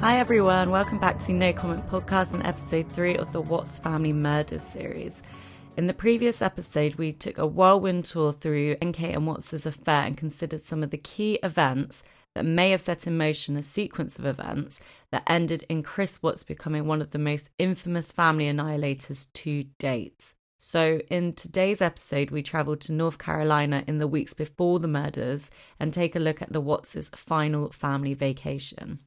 Hi everyone, welcome back to the No Comment Podcast and episode 3 of the Watts Family Murders series. In the previous episode, we took a whirlwind tour through NK and Watts's affair and considered some of the key events that may have set in motion a sequence of events that ended in Chris Watts becoming one of the most infamous family annihilators to date. So, in today's episode, we travelled to North Carolina in the weeks before the murders and take a look at the Watts' final family vacation.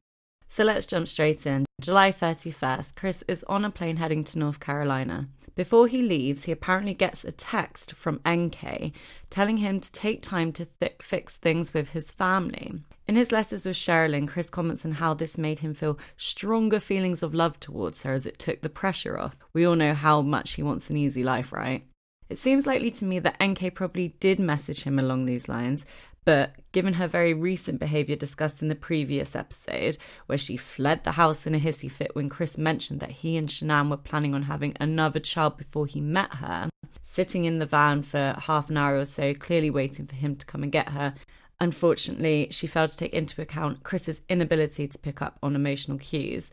So let's jump straight in. July 31st, Chris is on a plane heading to North Carolina. Before he leaves, he apparently gets a text from NK telling him to take time to th- fix things with his family. In his letters with Cherlyn, Chris comments on how this made him feel stronger feelings of love towards her as it took the pressure off. We all know how much he wants an easy life, right? It seems likely to me that NK probably did message him along these lines, but given her very recent behaviour discussed in the previous episode, where she fled the house in a hissy fit when Chris mentioned that he and Shanann were planning on having another child before he met her, sitting in the van for half an hour or so, clearly waiting for him to come and get her. Unfortunately, she failed to take into account Chris's inability to pick up on emotional cues.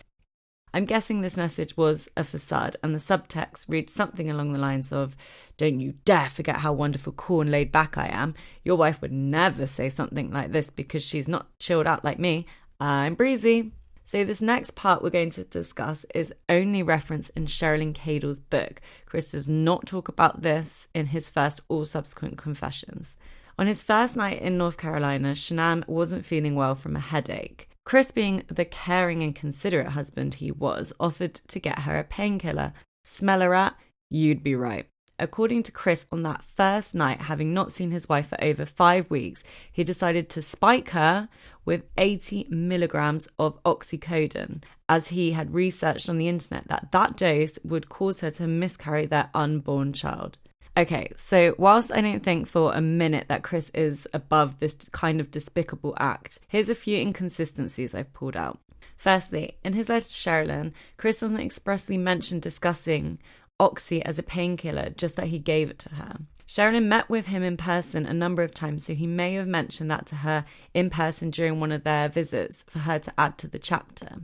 I'm guessing this message was a facade, and the subtext reads something along the lines of Don't you dare forget how wonderful, cool, and laid back I am. Your wife would never say something like this because she's not chilled out like me. I'm breezy. So, this next part we're going to discuss is only referenced in Cherlyn Cadle's book. Chris does not talk about this in his first or subsequent confessions. On his first night in North Carolina, Shanann wasn't feeling well from a headache. Chris, being the caring and considerate husband he was, offered to get her a painkiller. Smell her at? You'd be right. According to Chris, on that first night, having not seen his wife for over five weeks, he decided to spike her with 80 milligrams of oxycodone, as he had researched on the internet that that dose would cause her to miscarry their unborn child. Okay, so whilst I don't think for a minute that Chris is above this kind of despicable act, here's a few inconsistencies I've pulled out. Firstly, in his letter to Cherlyn, Chris doesn't expressly mention discussing Oxy as a painkiller, just that he gave it to her. Cherlyn met with him in person a number of times, so he may have mentioned that to her in person during one of their visits for her to add to the chapter.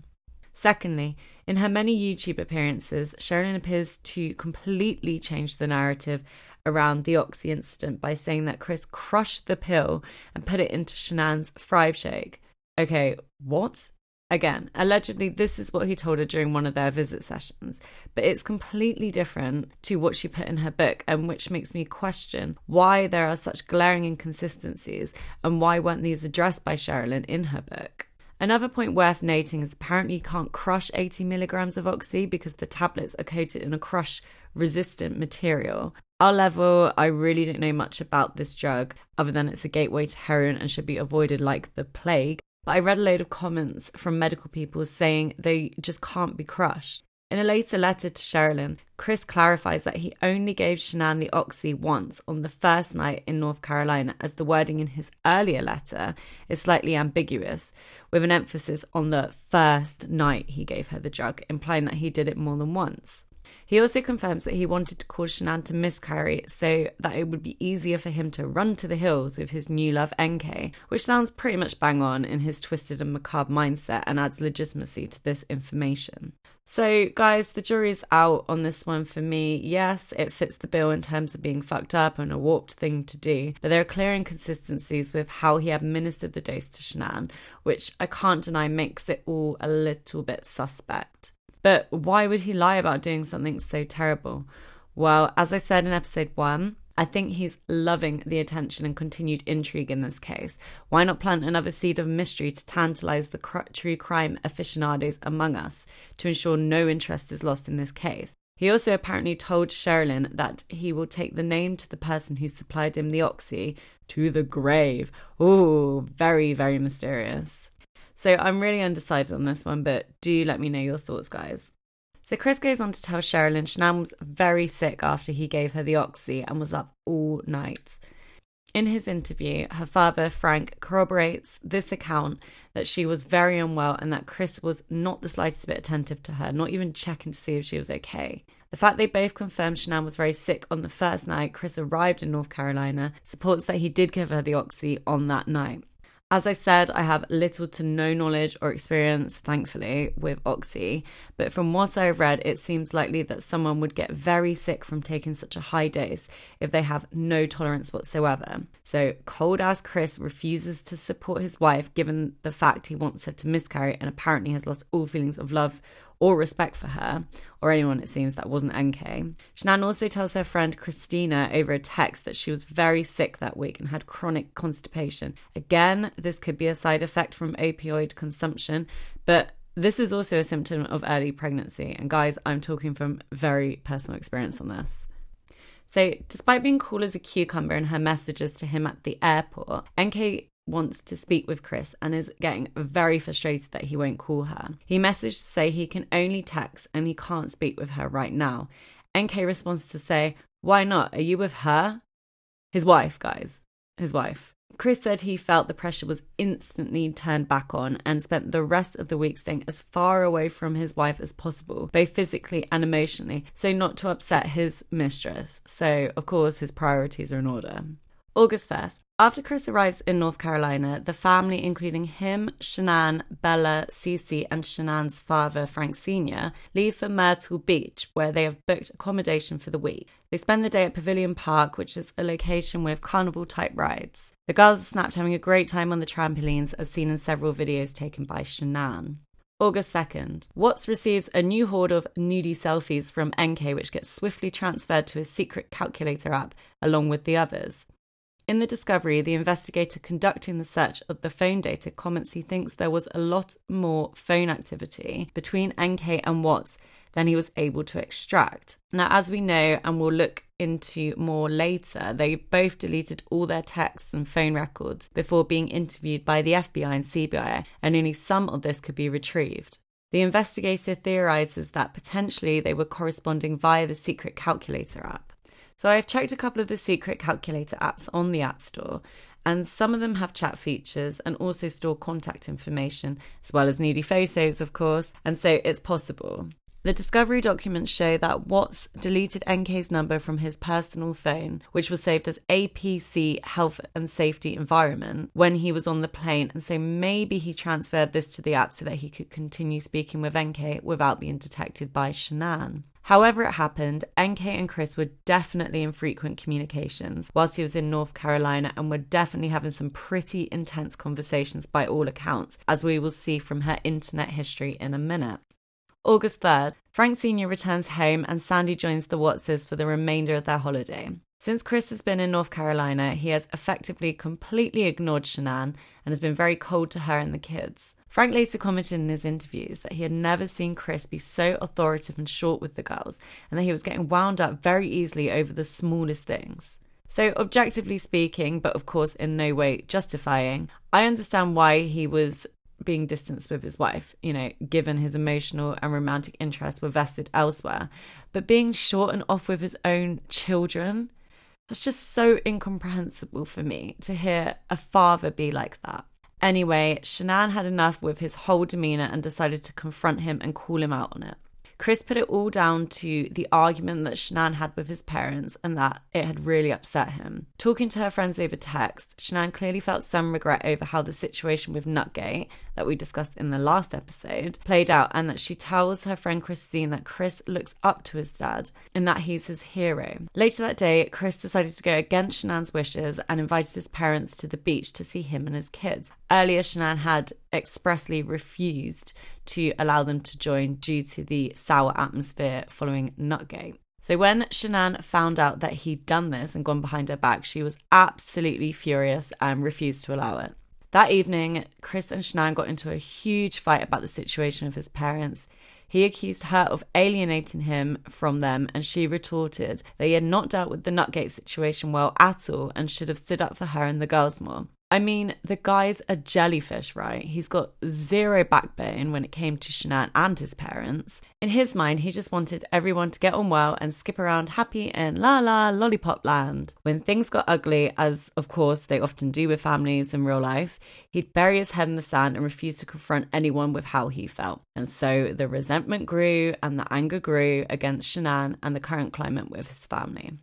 Secondly, in her many YouTube appearances, Cherlyn appears to completely change the narrative around the Oxy incident by saying that Chris crushed the pill and put it into Shanann's Thrive Shake. Okay, what? Again, allegedly, this is what he told her during one of their visit sessions, but it's completely different to what she put in her book, and which makes me question why there are such glaring inconsistencies and why weren't these addressed by Cherlyn in her book. Another point worth noting is apparently you can't crush 80 milligrams of oxy because the tablets are coated in a crush resistant material. Our level, I really don't know much about this drug other than it's a gateway to heroin and should be avoided like the plague. But I read a load of comments from medical people saying they just can't be crushed. In a later letter to Cherlyn, Chris clarifies that he only gave Shanann the oxy once on the first night in North Carolina, as the wording in his earlier letter is slightly ambiguous, with an emphasis on the first night he gave her the drug, implying that he did it more than once. He also confirms that he wanted to cause Shanann to miscarry so that it would be easier for him to run to the hills with his new love NK, which sounds pretty much bang on in his twisted and macabre mindset and adds legitimacy to this information. So, guys, the jury's out on this one for me. Yes, it fits the bill in terms of being fucked up and a warped thing to do, but there are clear inconsistencies with how he administered the dose to Shanann, which I can't deny makes it all a little bit suspect. But why would he lie about doing something so terrible? Well, as I said in episode one, I think he's loving the attention and continued intrigue in this case. Why not plant another seed of mystery to tantalize the cr- true crime aficionados among us to ensure no interest is lost in this case? He also apparently told Cherlyn that he will take the name to the person who supplied him the oxy to the grave. Ooh, very, very mysterious. So I'm really undecided on this one, but do let me know your thoughts, guys. So Chris goes on to tell Cherlyn Shanann was very sick after he gave her the oxy and was up all night. In his interview, her father, Frank, corroborates this account that she was very unwell and that Chris was not the slightest bit attentive to her, not even checking to see if she was okay. The fact they both confirmed Shanann was very sick on the first night Chris arrived in North Carolina supports that he did give her the oxy on that night. As I said, I have little to no knowledge or experience, thankfully, with Oxy, but from what I've read, it seems likely that someone would get very sick from taking such a high dose if they have no tolerance whatsoever. So, cold ass Chris refuses to support his wife given the fact he wants her to miscarry and apparently has lost all feelings of love or respect for her, or anyone it seems that wasn't NK. Shanann also tells her friend Christina over a text that she was very sick that week and had chronic constipation. Again, this could be a side effect from opioid consumption, but this is also a symptom of early pregnancy. And guys, I'm talking from very personal experience on this. So, despite being cool as a cucumber in her messages to him at the airport, NK wants to speak with Chris and is getting very frustrated that he won't call her. He messaged to say he can only text and he can't speak with her right now. NK responds to say, Why not? Are you with her? His wife, guys. His wife. Chris said he felt the pressure was instantly turned back on and spent the rest of the week staying as far away from his wife as possible, both physically and emotionally, so not to upset his mistress. So, of course, his priorities are in order. August 1st. After Chris arrives in North Carolina, the family, including him, Shanann, Bella, Cece, and Shanann's father, Frank Sr., leave for Myrtle Beach, where they have booked accommodation for the week. They spend the day at Pavilion Park, which is a location with carnival type rides. The girls are snapped having a great time on the trampolines, as seen in several videos taken by Shanann. August 2nd, Watts receives a new horde of nudie selfies from NK, which gets swiftly transferred to his secret calculator app along with the others. In the discovery, the investigator conducting the search of the phone data comments he thinks there was a lot more phone activity between NK and Watts than he was able to extract. Now, as we know, and we'll look into more later, they both deleted all their texts and phone records before being interviewed by the FBI and CBI, and only some of this could be retrieved. The investigator theorizes that potentially they were corresponding via the secret calculator app. So I've checked a couple of the secret calculator apps on the App Store, and some of them have chat features and also store contact information, as well as needy photos, of course, and so it's possible. The discovery documents show that Watts deleted NK's number from his personal phone, which was saved as APC Health and Safety Environment, when he was on the plane, and so maybe he transferred this to the app so that he could continue speaking with NK without being detected by Shanann. However, it happened, NK and Chris were definitely in frequent communications whilst he was in North Carolina and were definitely having some pretty intense conversations by all accounts, as we will see from her internet history in a minute. August 3rd, Frank Sr. returns home and Sandy joins the Wattses for the remainder of their holiday. Since Chris has been in North Carolina, he has effectively completely ignored Shanann and has been very cold to her and the kids. Frank later commented in his interviews that he had never seen Chris be so authoritative and short with the girls, and that he was getting wound up very easily over the smallest things. So, objectively speaking, but of course in no way justifying, I understand why he was being distanced with his wife, you know, given his emotional and romantic interests were vested elsewhere. But being short and off with his own children, that's just so incomprehensible for me to hear a father be like that. Anyway, Shanann had enough with his whole demeanour and decided to confront him and call him out on it. Chris put it all down to the argument that Shanann had with his parents and that it had really upset him. Talking to her friends over text, Shanann clearly felt some regret over how the situation with Nutgate, that we discussed in the last episode, played out, and that she tells her friend Christine that Chris looks up to his dad and that he's his hero. Later that day, Chris decided to go against Shanann's wishes and invited his parents to the beach to see him and his kids. Earlier, Shanann had expressly refused to allow them to join due to the sour atmosphere following Nutgate. So when Shanann found out that he'd done this and gone behind her back, she was absolutely furious and refused to allow it. That evening, Chris and Shanann got into a huge fight about the situation with his parents. He accused her of alienating him from them, and she retorted that he had not dealt with the Nutgate situation well at all and should have stood up for her and the girls more. I mean, the guy's a jellyfish, right? He's got zero backbone when it came to Shanann and his parents. In his mind, he just wanted everyone to get on well and skip around happy in la la lollipop land. When things got ugly, as of course they often do with families in real life, he'd bury his head in the sand and refuse to confront anyone with how he felt. And so the resentment grew and the anger grew against Shanann and the current climate with his family.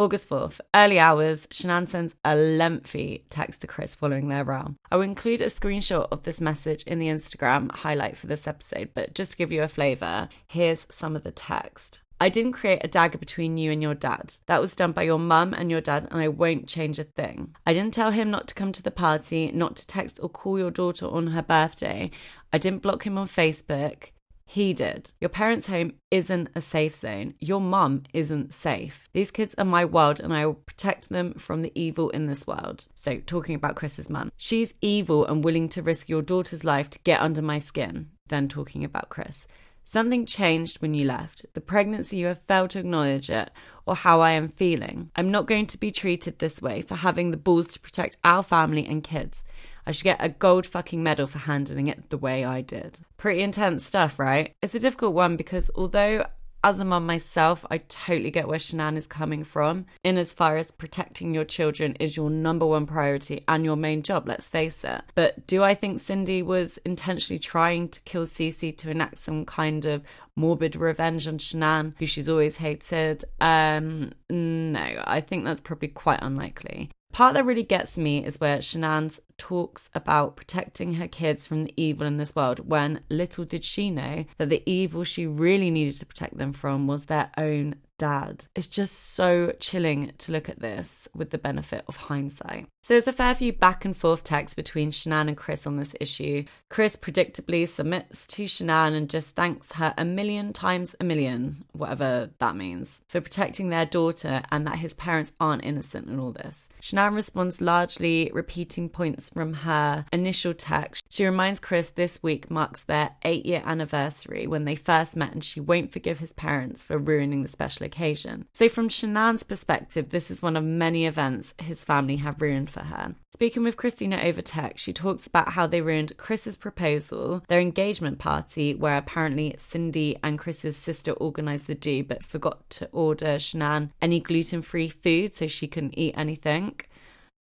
August 4th, early hours, Shanann sends a lengthy text to Chris following their row. I will include a screenshot of this message in the Instagram highlight for this episode, but just to give you a flavour, here's some of the text. I didn't create a dagger between you and your dad. That was done by your mum and your dad, and I won't change a thing. I didn't tell him not to come to the party, not to text or call your daughter on her birthday. I didn't block him on Facebook. He did. Your parents' home isn't a safe zone. Your mum isn't safe. These kids are my world and I will protect them from the evil in this world. So, talking about Chris's mum, she's evil and willing to risk your daughter's life to get under my skin. Then, talking about Chris. Something changed when you left. The pregnancy, you have failed to acknowledge it or how I am feeling. I'm not going to be treated this way for having the balls to protect our family and kids. I should get a gold fucking medal for handling it the way I did. Pretty intense stuff, right? It's a difficult one because although as a mum myself, I totally get where Shanann is coming from in as far as protecting your children is your number one priority and your main job, let's face it. But do I think Cindy was intentionally trying to kill Cece to enact some kind of morbid revenge on Shanann, who she's always hated? Um, no, I think that's probably quite unlikely. Part that really gets me is where Shanann talks about protecting her kids from the evil in this world when little did she know that the evil she really needed to protect them from was their own dad. It's just so chilling to look at this with the benefit of hindsight. So there's a fair few back and forth texts between Shanann and Chris on this issue. Chris predictably submits to Shanann and just thanks her a million times a million, whatever that means, for protecting their daughter and that his parents aren't innocent in all this. Shanann responds largely repeating points from her initial text. She reminds Chris this week marks their eight year anniversary when they first met and she won't forgive his parents for ruining the special occasion. So, from Shanann's perspective, this is one of many events his family have ruined for her. Speaking with Christina over text, she talks about how they ruined Chris's proposal, their engagement party, where apparently Cindy and Chris's sister organised the do but forgot to order Shanann any gluten free food so she couldn't eat anything.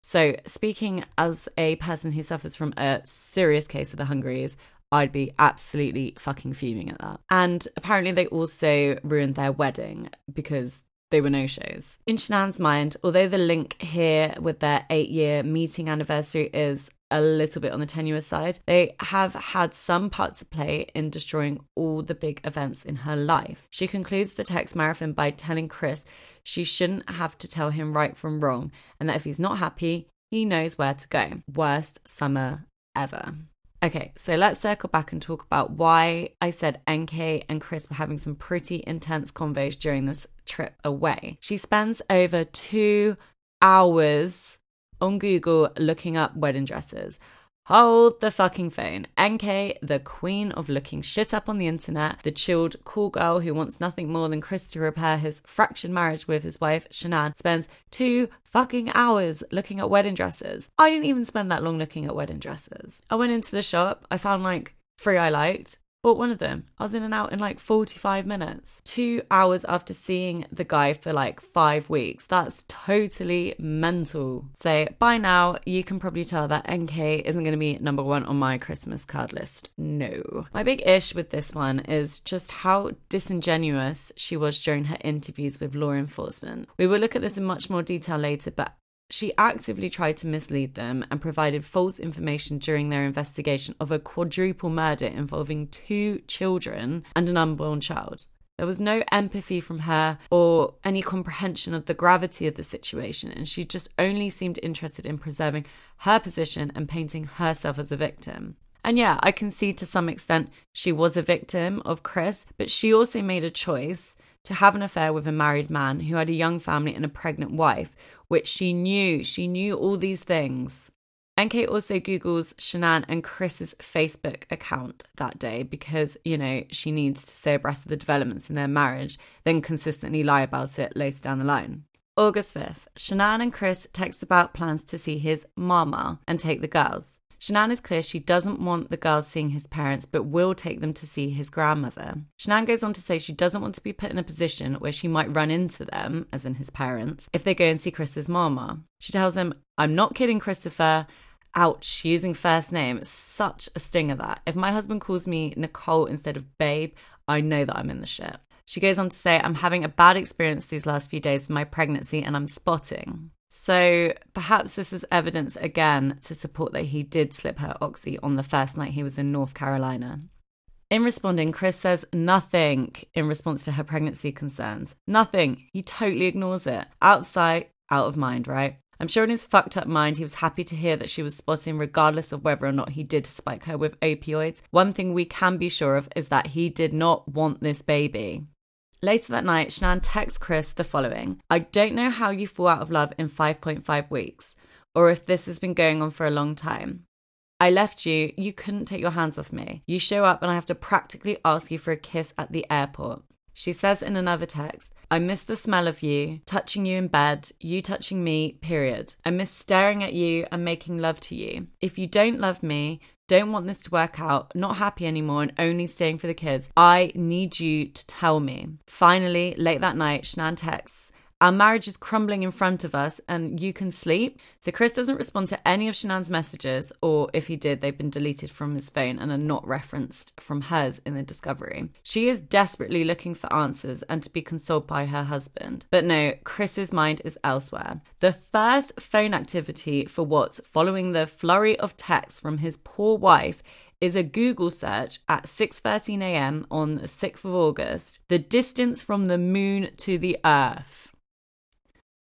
So, speaking as a person who suffers from a serious case of the hungaries, I'd be absolutely fucking fuming at that. And apparently, they also ruined their wedding because they were no shows. In Shanann's mind, although the link here with their eight year meeting anniversary is a little bit on the tenuous side, they have had some part to play in destroying all the big events in her life. She concludes the text marathon by telling Chris she shouldn't have to tell him right from wrong and that if he's not happy, he knows where to go. Worst summer ever. Okay, so let's circle back and talk about why I said NK and Chris were having some pretty intense convos during this trip away. She spends over two hours on Google looking up wedding dresses. Hold the fucking phone. NK, the queen of looking shit up on the internet, the chilled, cool girl who wants nothing more than Chris to repair his fractured marriage with his wife, Shanann, spends two fucking hours looking at wedding dresses. I didn't even spend that long looking at wedding dresses. I went into the shop, I found like three I liked, Bought one of them. I was in and out in like 45 minutes. Two hours after seeing the guy for like five weeks. That's totally mental. So by now, you can probably tell that NK isn't going to be number one on my Christmas card list. No. My big ish with this one is just how disingenuous she was during her interviews with law enforcement. We will look at this in much more detail later, but she actively tried to mislead them and provided false information during their investigation of a quadruple murder involving two children and an unborn child. There was no empathy from her or any comprehension of the gravity of the situation, and she just only seemed interested in preserving her position and painting herself as a victim. And yeah, I can see to some extent she was a victim of Chris, but she also made a choice to have an affair with a married man who had a young family and a pregnant wife, which she knew. She knew all these things. NK also Googles Shanann and Chris's Facebook account that day because, you know, she needs to stay abreast of the developments in their marriage, then consistently lie about it later down the line. August 5th, Shanann and Chris text about plans to see his mama and take the girls. Shanann is clear she doesn't want the girls seeing his parents, but will take them to see his grandmother. Shanann goes on to say she doesn't want to be put in a position where she might run into them, as in his parents, if they go and see Chris's mama. She tells him, I'm not kidding, Christopher. Ouch, using first name. Such a stinger that. If my husband calls me Nicole instead of babe, I know that I'm in the shit. She goes on to say, I'm having a bad experience these last few days of my pregnancy and I'm spotting. So perhaps this is evidence again to support that he did slip her oxy on the first night he was in North Carolina. In responding, Chris says nothing in response to her pregnancy concerns. Nothing. He totally ignores it. Out of sight, out of mind, right? I'm sure in his fucked up mind, he was happy to hear that she was spotting, regardless of whether or not he did spike her with opioids. One thing we can be sure of is that he did not want this baby. Later that night, Shanann texts Chris the following I don't know how you fall out of love in 5.5 weeks, or if this has been going on for a long time. I left you, you couldn't take your hands off me. You show up, and I have to practically ask you for a kiss at the airport. She says in another text, I miss the smell of you, touching you in bed, you touching me, period. I miss staring at you and making love to you. If you don't love me, don't want this to work out, not happy anymore, and only staying for the kids. I need you to tell me. Finally, late that night, Shanann texts, our marriage is crumbling in front of us and you can sleep. So Chris doesn't respond to any of Shanann's messages, or if he did, they've been deleted from his phone and are not referenced from hers in the discovery. She is desperately looking for answers and to be consoled by her husband. But no, Chris's mind is elsewhere. The first phone activity for Watts following the flurry of texts from his poor wife is a Google search at 6:13 a.m. on the 6th of August. The distance from the moon to the earth.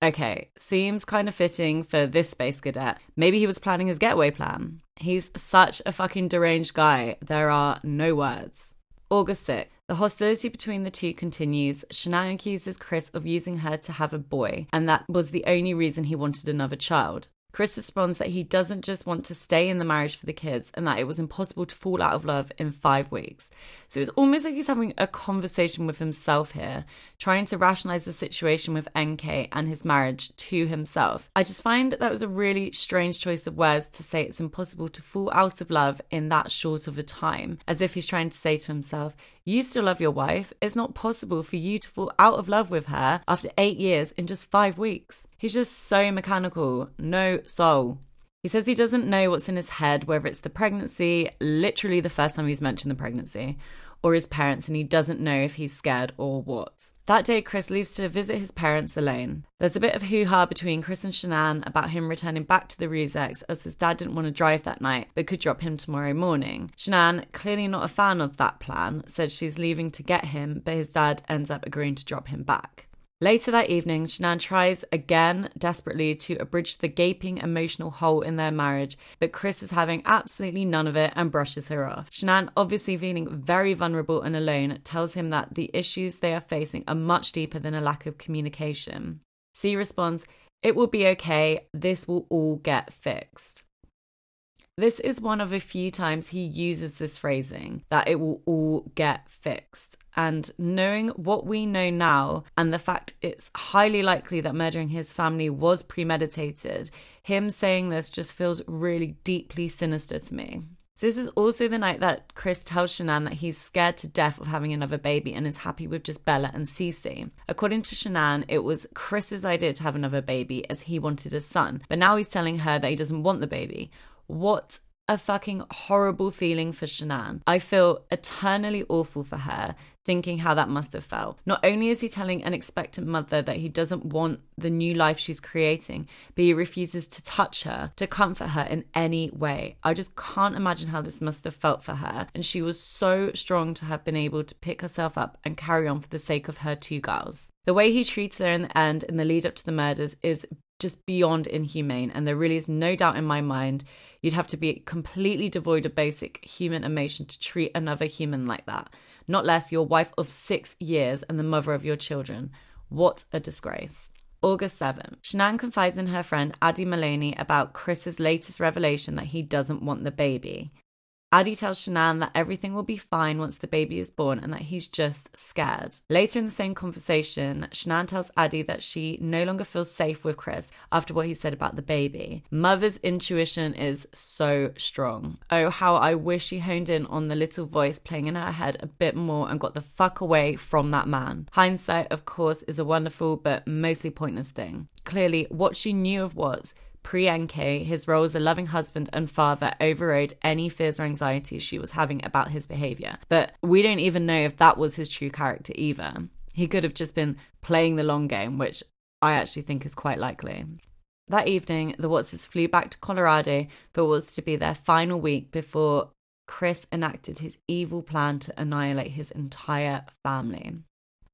Okay, seems kind of fitting for this space cadet. Maybe he was planning his getaway plan. He's such a fucking deranged guy. There are no words. August 6th. The hostility between the two continues. Shanann accuses Chris of using her to have a boy, and that was the only reason he wanted another child. Chris responds that he doesn't just want to stay in the marriage for the kids and that it was impossible to fall out of love in five weeks. So it's almost like he's having a conversation with himself here, trying to rationalize the situation with NK and his marriage to himself. I just find that was a really strange choice of words to say it's impossible to fall out of love in that short of a time, as if he's trying to say to himself, you still love your wife. It's not possible for you to fall out of love with her after eight years in just five weeks. He's just so mechanical, no soul. He says he doesn't know what's in his head, whether it's the pregnancy, literally the first time he's mentioned the pregnancy, or his parents, and he doesn't know if he's scared or what. That day, Chris leaves to visit his parents alone. There's a bit of hoo ha between Chris and Shanann about him returning back to the Rzuceks as his dad didn't want to drive that night but could drop him tomorrow morning. Shanann, clearly not a fan of that plan, said she's leaving to get him, but his dad ends up agreeing to drop him back. Later that evening, Shanann tries again desperately to abridge the gaping emotional hole in their marriage, but Chris is having absolutely none of it and brushes her off. Shanann, obviously feeling very vulnerable and alone, tells him that the issues they are facing are much deeper than a lack of communication. C responds, It will be okay, this will all get fixed. This is one of a few times he uses this phrasing that it will all get fixed. And knowing what we know now and the fact it's highly likely that murdering his family was premeditated, him saying this just feels really deeply sinister to me. So, this is also the night that Chris tells Shanann that he's scared to death of having another baby and is happy with just Bella and Cece. According to Shanann, it was Chris's idea to have another baby as he wanted a son, but now he's telling her that he doesn't want the baby. What a fucking horrible feeling for Shanann. I feel eternally awful for her, thinking how that must have felt. Not only is he telling an expectant mother that he doesn't want the new life she's creating, but he refuses to touch her, to comfort her in any way. I just can't imagine how this must have felt for her. And she was so strong to have been able to pick herself up and carry on for the sake of her two girls. The way he treats her in the end, in the lead up to the murders, is just beyond inhumane. And there really is no doubt in my mind you'd have to be completely devoid of basic human emotion to treat another human like that. Not less your wife of six years and the mother of your children. What a disgrace. August 7th, Shanann confides in her friend Addie Maloney about Chris's latest revelation that he doesn't want the baby. Addy tells Shanann that everything will be fine once the baby is born and that he's just scared. Later in the same conversation, Shanann tells Addy that she no longer feels safe with Chris after what he said about the baby. Mother's intuition is so strong. Oh, how I wish she honed in on the little voice playing in her head a bit more and got the fuck away from that man. Hindsight, of course, is a wonderful but mostly pointless thing. Clearly, what she knew of was pre NK, his role as a loving husband and father overrode any fears or anxieties she was having about his behavior. But we don't even know if that was his true character either. He could have just been playing the long game, which I actually think is quite likely. That evening, the Wattses flew back to Colorado for what was to be their final week before Chris enacted his evil plan to annihilate his entire family.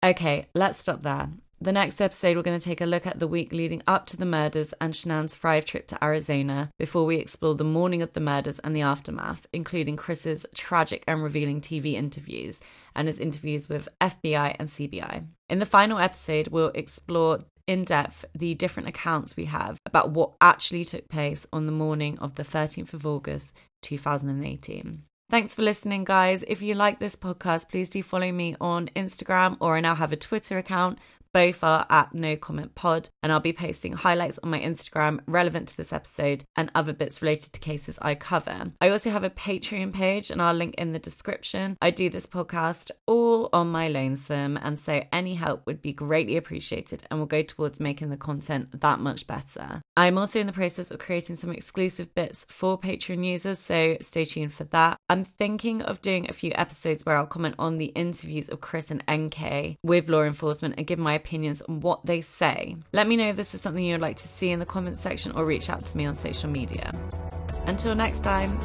Okay, let's stop there. The next episode, we're going to take a look at the week leading up to the murders and Shanann's Thrive trip to Arizona before we explore the morning of the murders and the aftermath, including Chris's tragic and revealing TV interviews and his interviews with FBI and CBI. In the final episode, we'll explore in depth the different accounts we have about what actually took place on the morning of the 13th of August, 2018. Thanks for listening, guys. If you like this podcast, please do follow me on Instagram or I now have a Twitter account both are at No Comment Pod, and I'll be posting highlights on my Instagram relevant to this episode and other bits related to cases I cover. I also have a Patreon page, and I'll link in the description. I do this podcast all on my lonesome, and so any help would be greatly appreciated and will go towards making the content that much better. I'm also in the process of creating some exclusive bits for Patreon users, so stay tuned for that. I'm thinking of doing a few episodes where I'll comment on the interviews of Chris and NK with law enforcement and give my opinions on what they say. Let me know if this is something you'd like to see in the comments section or reach out to me on social media. Until next time.